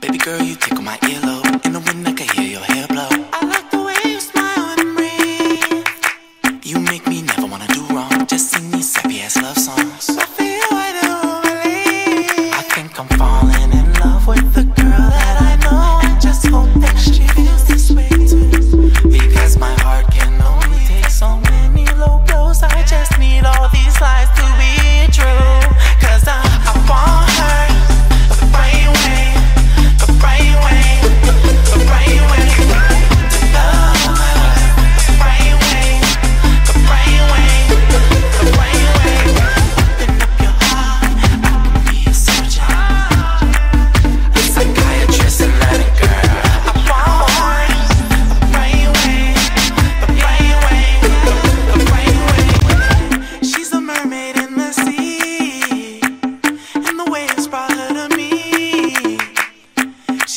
Baby girl, you tickle my earlobe. In the wind, I can hear your hair blow. I like the way you smile and breathe. You make me never wanna do wrong. Just sing these sappy ass love songs.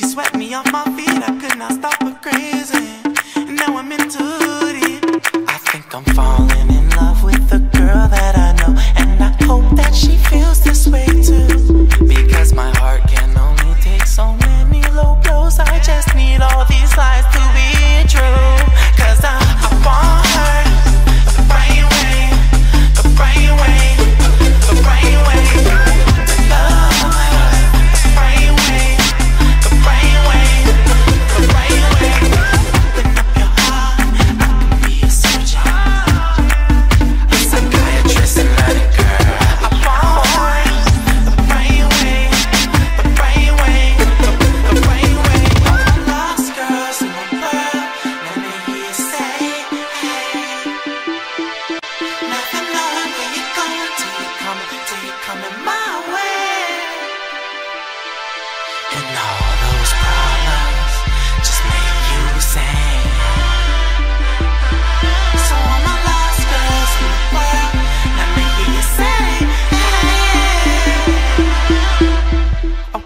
She swept me off my feet, I could not stop her crazy. Now I'm into it. I think I'm falling.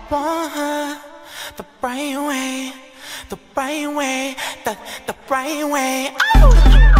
want her the right way, the right way, the, the right way. Oh!